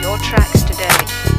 your tracks today.